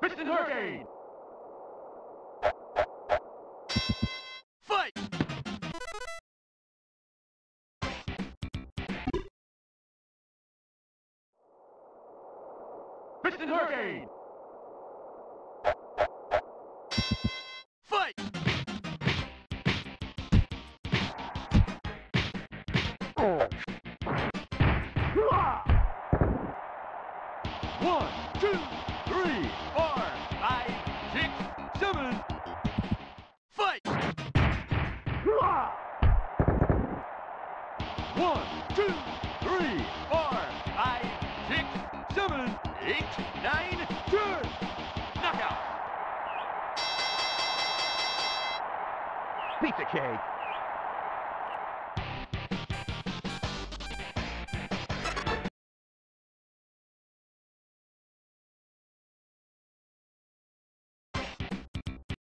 Piston Hurricane! Fight! Hurricane! Fight! One, two, three, One, two, three, four, five, six, seven, eight, nine, ten. Knockout! Pizza cake.